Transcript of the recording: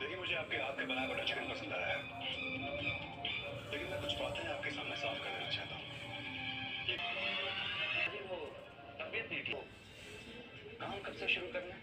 देखिए मुझे आपके हाथ आपके बनाया हुआ चिकन पसंद आया है। लेकिन मैं कुछ बातें आपके सामने साफ़ कर देना चाहता हूँ। काम कब से शुरू करना है?